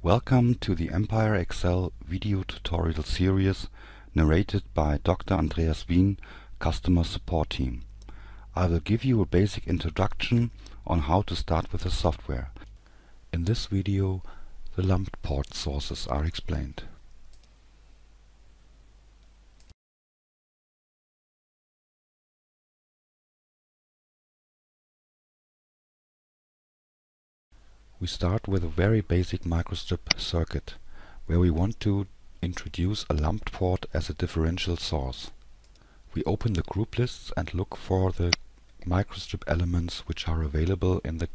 Welcome to the Empire XCcel video tutorial series narrated by Dr. Andreas Wien, Customer Support Team. I will give you a basic introduction on how to start with the software. In this video the lumped port sources are explained. We start with a very basic microstrip circuit, where we want to introduce a lumped port as a differential source. We open the group lists and look for the microstrip elements which are available in the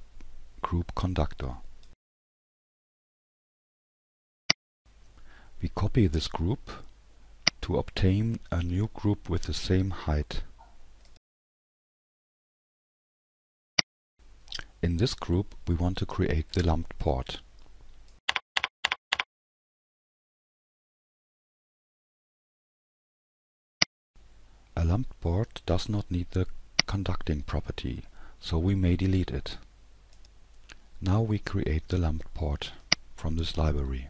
group conductor. We copy this group to obtain a new group with the same height. In this group we want to create the lumped port. A lumped port does not need the conducting property, so we may delete it. Now we create the lumped port from this library.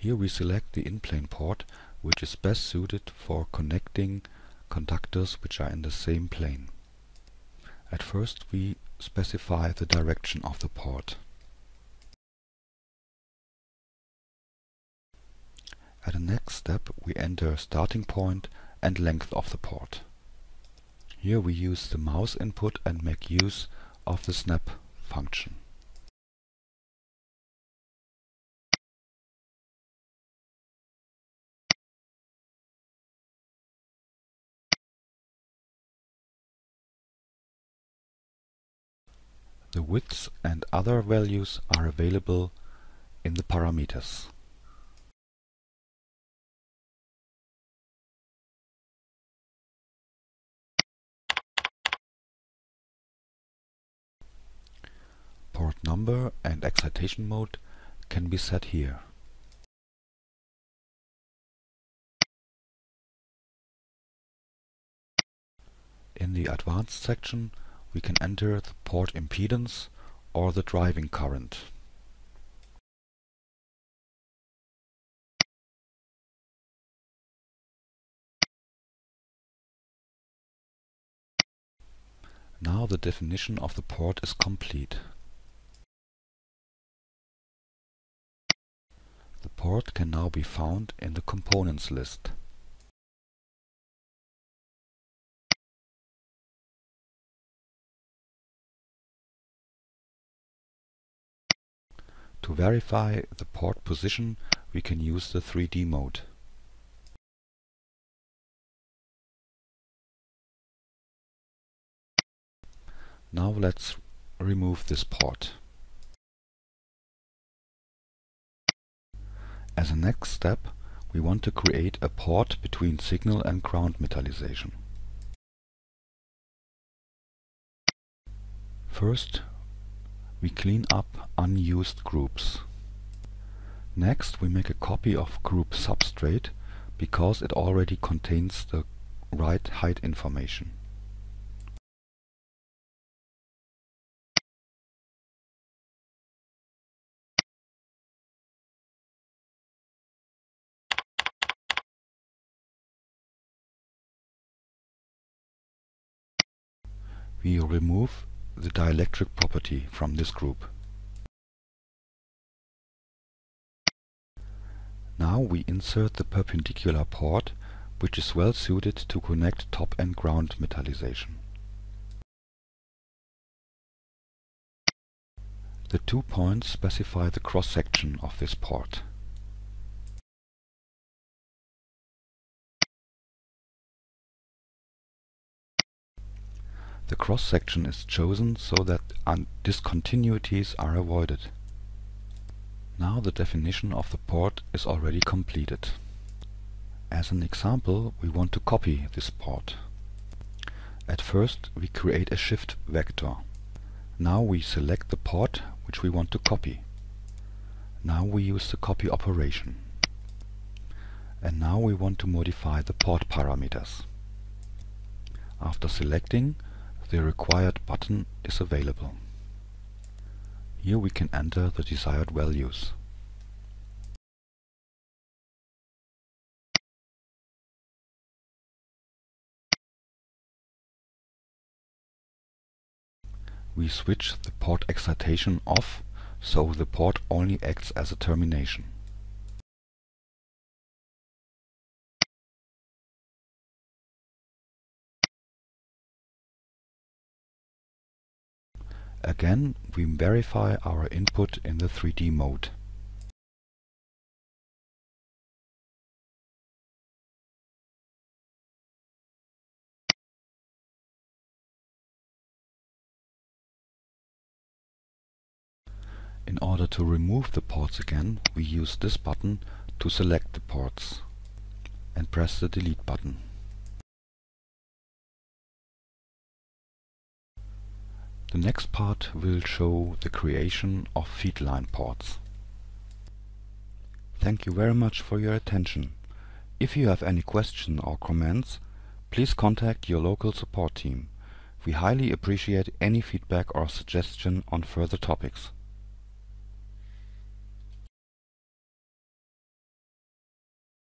Here we select the in-plane port, which is best suited for connecting conductors which are in the same plane. At first we specify the direction of the port. At the next step we enter starting point and length of the port. Here we use the mouse input and make use of the snap function. The widths and other values are available in the parameters. Port number and excitation mode can be set here. In the advanced section we can enter the port impedance or the driving current. Now the definition of the port is complete. The port can now be found in the components list. To verify the port position we can use the 3D mode. Now let's remove this port. As a next step we want to create a port between signal and ground metallization. First we clean up unused groups. Next we make a copy of group substrate because it already contains the right height information. We remove the dielectric property from this group. Now we insert the perpendicular port, which is well suited to connect top and ground metallization. The two points specify the cross-section of this port. The cross-section is chosen so that discontinuities are avoided. Now the definition of the port is already completed. As an example, we want to copy this port. At first we create a shift vector. Now we select the port which we want to copy. Now we use the copy operation. And now we want to modify the port parameters. After selecting, the required button is available. Here we can enter the desired values. We switch the port excitation off, so the port only acts as a termination. Again, we verify our input in the 3D mode. In order to remove the ports again, we use this button to select the ports and press the delete button. The next part will show the creation of feedline ports. Thank you very much for your attention. If you have any question or comments, please contact your local support team. We highly appreciate any feedback or suggestion on further topics.